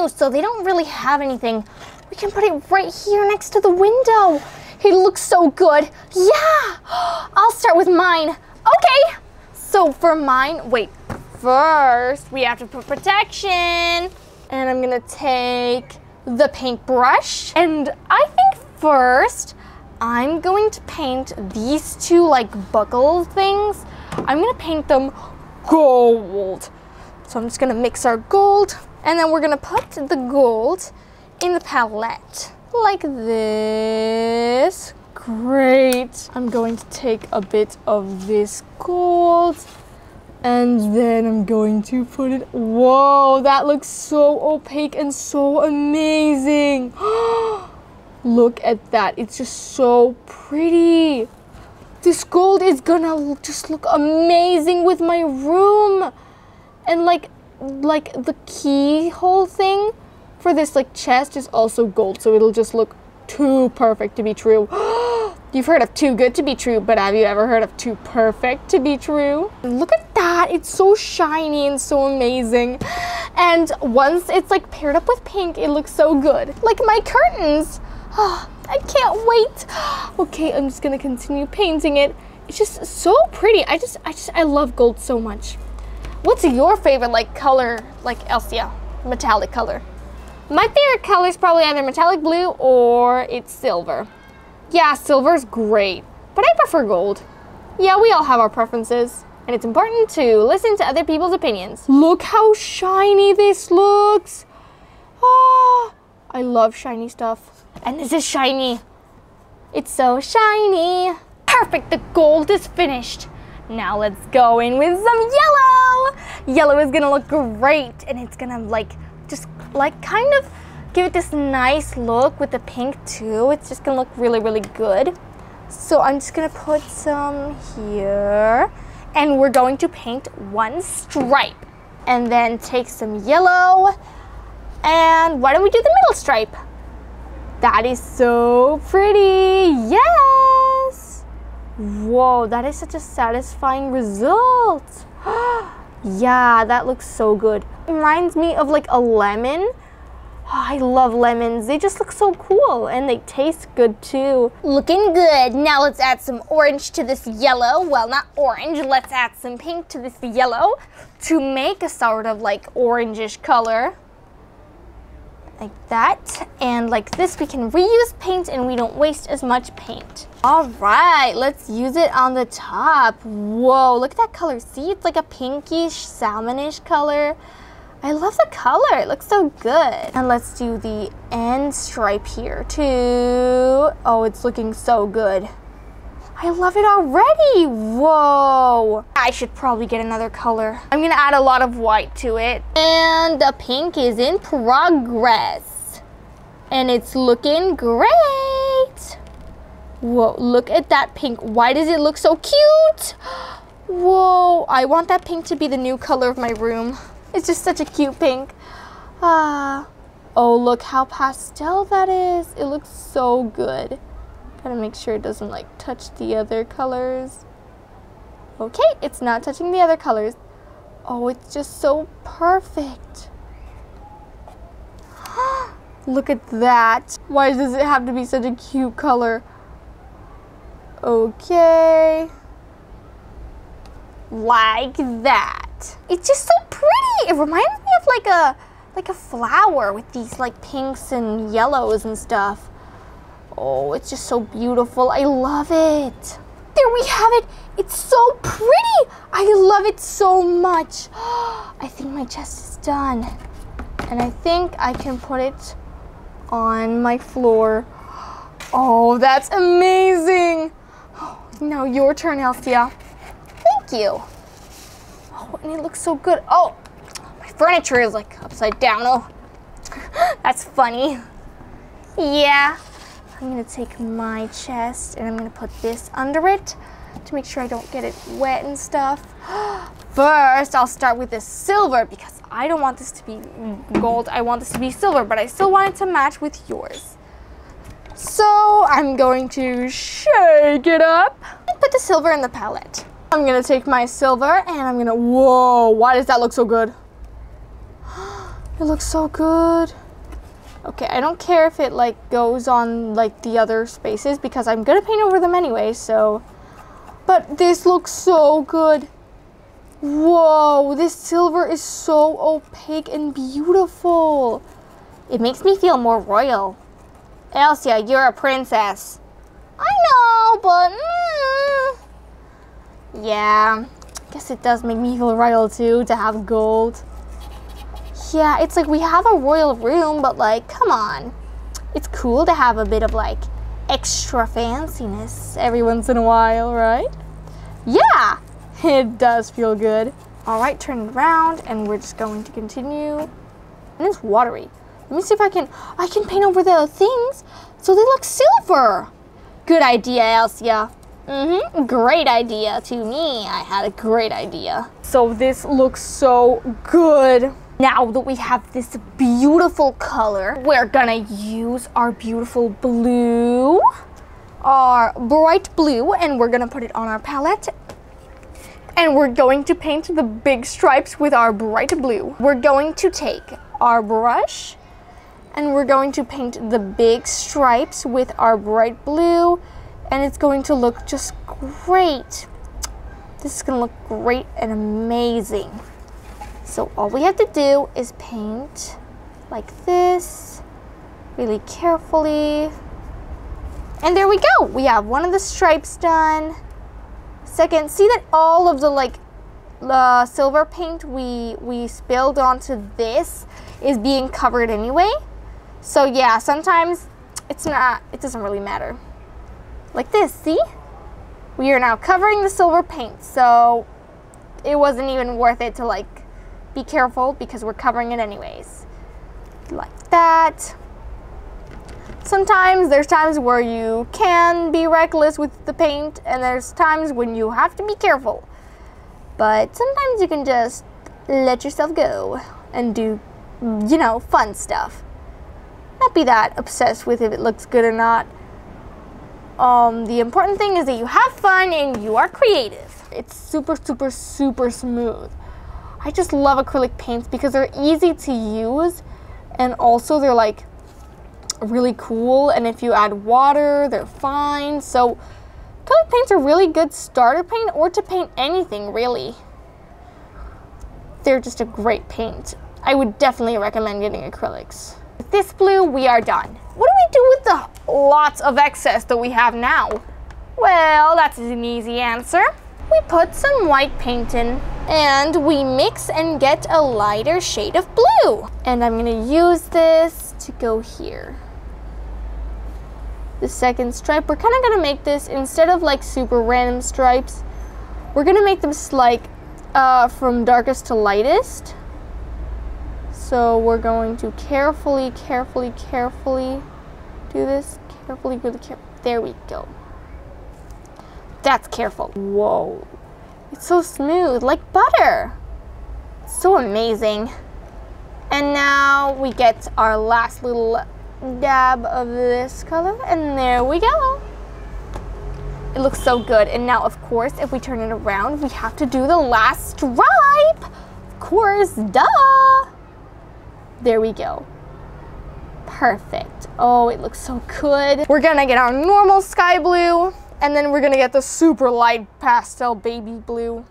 new, so they don't really have anything. We can put it right here next to the window. It looks so good. Yeah, I'll start with mine. Okay, so for mine, wait, first we have to put protection. And I'm gonna take the paintbrush. And I think first, I'm going to paint these two like buckle things. I'm gonna paint them gold. So I'm just gonna mix our gold and then we're gonna put the gold in the palette like this. Great. I'm going to take a bit of this gold and then I'm going to put it, whoa, that looks so opaque and so amazing. Look at that, it's just so pretty. This gold is gonna just look amazing with my room. And like, like the keyhole thing for this like chest is also gold, so it'll just look too perfect to be true. You've heard of too good to be true, but have you ever heard of too perfect to be true? Look at that, it's so shiny and so amazing. And once it's like paired up with pink, it looks so good. Like my curtains. Oh, I can't wait. Okay, I'm just gonna continue painting it. It's just so pretty. I just, I just, I love gold so much. What's your favorite like color, like Elsa, metallic color? My favorite color is probably either metallic blue or it's silver. Yeah, silver's great, but I prefer gold. Yeah, we all have our preferences, and it's important to listen to other people's opinions. Look how shiny this looks. Oh, I love shiny stuff. And this is shiny. It's so shiny. Perfect, the gold is finished. Now let's go in with some yellow. Yellow is gonna look great and it's gonna like, just like kind of give it this nice look with the pink too. It's just gonna look really, really good. So I'm just gonna put some here and we're going to paint one stripe and then take some yellow and why don't we do the middle stripe? That is so pretty, yes! Whoa, that is such a satisfying result. yeah, that looks so good. It reminds me of like a lemon. Oh, I love lemons. They just look so cool and they taste good too. Looking good. Now let's add some orange to this yellow. Well, not orange. Let's add some pink to this yellow to make a sort of like orangish color like that. And like this, we can reuse paint and we don't waste as much paint. All right, let's use it on the top. Whoa, look at that color. See, it's like a pinkish, salmonish color. I love the color, it looks so good. And let's do the end stripe here too. Oh, it's looking so good. I love it already. Whoa. I should probably get another color. I'm gonna add a lot of white to it. And the pink is in progress. And it's looking great. Whoa, look at that pink. Why does it look so cute? Whoa, I want that pink to be the new color of my room. It's just such a cute pink. Ah. Oh, look how pastel that is. It looks so good. Gotta make sure it doesn't like touch the other colors. Okay, it's not touching the other colors. Oh, it's just so perfect. Look at that. Why does it have to be such a cute color? Okay. Like that. It's just so pretty. It reminds me of like a like a flower with these like pinks and yellows and stuff. Oh, it's just so beautiful. I love it. There we have it. It's so pretty. I love it so much. I think my chest is done. And I think I can put it on my floor. Oh, that's amazing. Now your turn, Elsa. Thank you. Oh, and it looks so good. Oh, my furniture is like upside down. Oh, that's funny. Yeah, I'm gonna take my chest and I'm gonna put this under it to make sure I don't get it wet and stuff. First, I'll start with this silver because I don't want this to be gold. I want this to be silver, but I still want it to match with yours. So I'm going to shake it up and put the silver in the palette. I'm gonna take my silver and I'm gonna, whoa, why does that look so good? It looks so good. Okay, I don't care if it like goes on like the other spaces because I'm gonna paint over them anyway, so. But this looks so good. Whoa, this silver is so opaque and beautiful. It makes me feel more royal. Elsa, you're a princess. I know, but mm, yeah, I guess it does make me feel royal too to have gold. Yeah, it's like we have a royal room, but like, come on. It's cool to have a bit of like extra fanciness every once in a while, right? Yeah, it does feel good. All right, turn around and we're just going to continue. And it's watery. Let me see if I can, I can paint over the things so they look silver. Good idea, Elsa. Mm-hmm, great idea to me. I had a great idea. So this looks so good. Now that we have this beautiful color, we're gonna use our beautiful blue, our bright blue, and we're gonna put it on our palette. And we're going to paint the big stripes with our bright blue. We're going to take our brush and we're going to paint the big stripes with our bright blue and it's going to look just great. This is gonna look great and amazing. So all we have to do is paint like this, really carefully. And there we go. We have one of the stripes done. Second, see that all of the like the silver paint we we spilled onto this is being covered anyway. So yeah, sometimes it's not, it doesn't really matter. Like this, see? We are now covering the silver paint, so it wasn't even worth it to like be careful because we're covering it anyways. Like that. Sometimes there's times where you can be reckless with the paint and there's times when you have to be careful. But sometimes you can just let yourself go and do, you know, fun stuff. Not be that obsessed with if it looks good or not. Um, the important thing is that you have fun and you are creative. It's super, super, super smooth. I just love acrylic paints because they're easy to use and also they're like really cool. And if you add water they're fine. So acrylic paints are really good starter paint or to paint anything really. They're just a great paint. I would definitely recommend getting acrylics. With this blue we are done. What do we do with the lots of excess that we have now? Well that's an easy answer. We put some white paint in and we mix and get a lighter shade of blue. And I'm gonna use this to go here. The second stripe, we're kind of gonna make this, instead of like super random stripes, we're gonna make them like uh, from darkest to lightest. So we're going to carefully, carefully, carefully do this. Carefully, really carefully. There we go. That's careful. Whoa. It's so smooth, like butter. So amazing. And now we get our last little dab of this color, and there we go. It looks so good. And now, of course, if we turn it around, we have to do the last stripe. Of course, duh. There we go. Perfect. Oh, it looks so good. We're gonna get our normal sky blue. And then we're gonna get the super light pastel baby blue.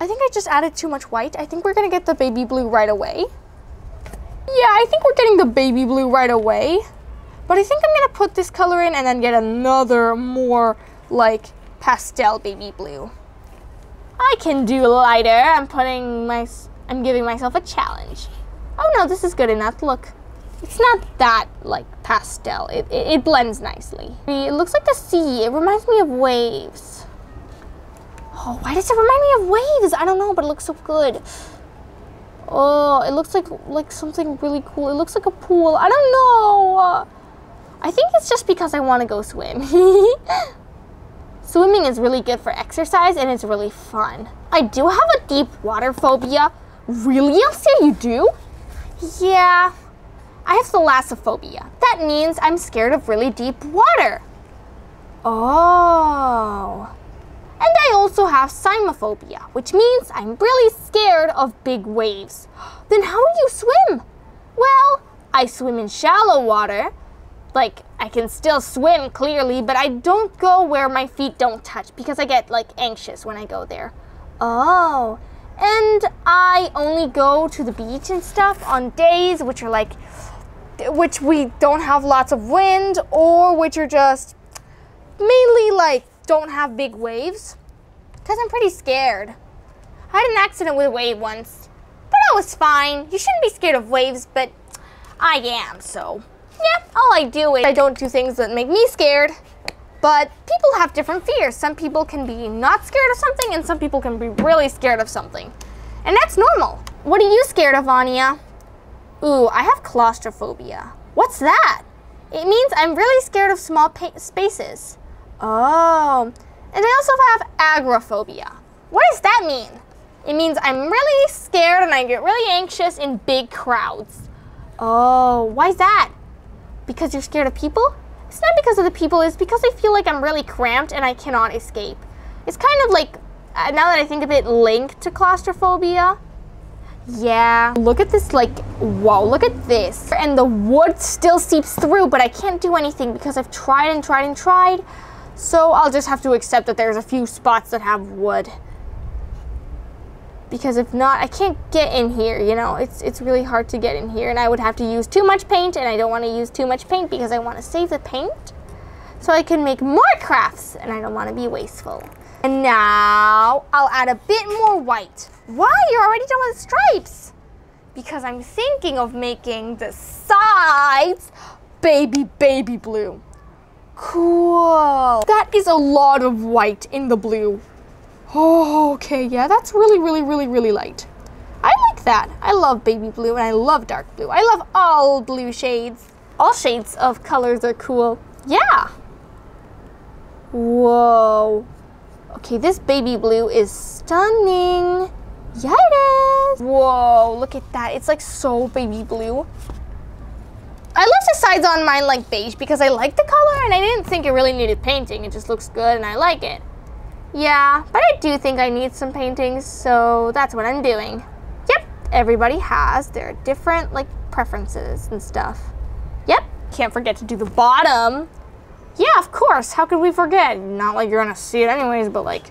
I think I just added too much white. I think we're gonna get the baby blue right away. Yeah, I think we're getting the baby blue right away. But I think I'm gonna put this color in and then get another more like pastel baby blue. I can do lighter. I'm putting my, I'm giving myself a challenge. Oh no, this is good enough. Look. It's not that like pastel. It, it, it, blends nicely. It looks like the sea. It reminds me of waves. Oh, why does it remind me of waves? I don't know, but it looks so good. Oh, it looks like like something really cool. It looks like a pool. I don't know. I think it's just because I want to go swim. Swimming is really good for exercise and it's really fun. I do have a deep water phobia. Really, Elsa, you do? Yeah, I have thalassophobia. That means I'm scared of really deep water. Oh. And I also have cymophobia, which means I'm really scared of big waves. Then how do you swim? Well, I swim in shallow water. Like, I can still swim clearly, but I don't go where my feet don't touch because I get like anxious when I go there. Oh, and I only go to the beach and stuff on days which are like, which we don't have lots of wind or which are just mainly like don't have big waves because I'm pretty scared. I had an accident with a wave once, but I was fine. You shouldn't be scared of waves, but I am, so yeah, all I do is I don't do things that make me scared. But people have different fears. Some people can be not scared of something, and some people can be really scared of something. And that's normal. What are you scared of, Anya? Ooh, I have claustrophobia. What's that? It means I'm really scared of small spaces. Oh, and I also have agoraphobia. What does that mean? It means I'm really scared and I get really anxious in big crowds. Oh, why is that? Because you're scared of people? It's not because of the people, it's because I feel like I'm really cramped and I cannot escape. It's kind of like, uh, now that I think of it, linked to claustrophobia. Yeah, look at this, like, whoa, look at this. And the wood still seeps through, but I can't do anything because I've tried and tried and tried. So I'll just have to accept that there's a few spots that have wood. Because if not, I can't get in here, you know? It's, it's really hard to get in here, and I would have to use too much paint, and I don't want to use too much paint because I want to save the paint so I can make more crafts, and I don't want to be wasteful. And now I'll add a bit more white. Why? You're already done with stripes. Because I'm thinking of making the sides baby, baby blue. Cool. That is a lot of white in the blue. Oh, okay, yeah, that's really, really, really, really light. I like that. I love baby blue and I love dark blue. I love all blue shades. All shades of colors are cool. Yeah. Whoa. Okay, this baby blue is stunning. Yeah, it is. Whoa, look at that. It's like so baby blue. I left the sides on mine like beige because I like the color and I didn't think it really needed painting. It just looks good and I like it. Yeah, but I do think I need some paintings, so that's what I'm doing. Yep, everybody has their different like preferences and stuff. Yep, can't forget to do the bottom. Yeah, of course, how could we forget? Not like you're gonna see it anyways, but like,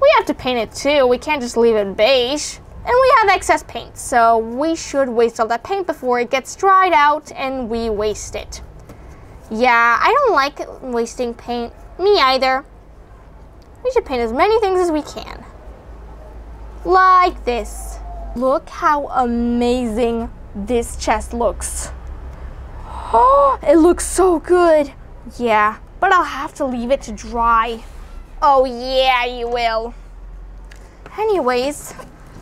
we have to paint it too. We can't just leave it beige. And we have excess paint, so we should waste all that paint before it gets dried out and we waste it. Yeah, I don't like wasting paint. Me either. We should paint as many things as we can. Like this. Look how amazing this chest looks. Oh, it looks so good. Yeah, but I'll have to leave it to dry. Oh yeah, you will. Anyways,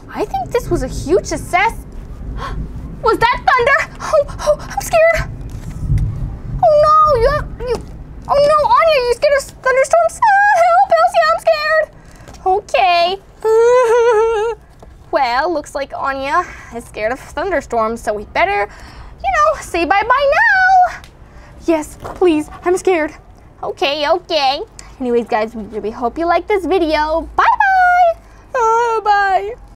I think this was a huge success. Was that thunder? Oh, oh I'm scared. Oh no, you, you, oh no, Anya, you scared of thunderstorms? Ah, help, Elsa, I'm scared. Okay. well, looks like Anya is scared of thunderstorms, so we better, you know, say bye-bye now. Yes, please, I'm scared. Okay, okay. Anyways, guys, we hope you like this video.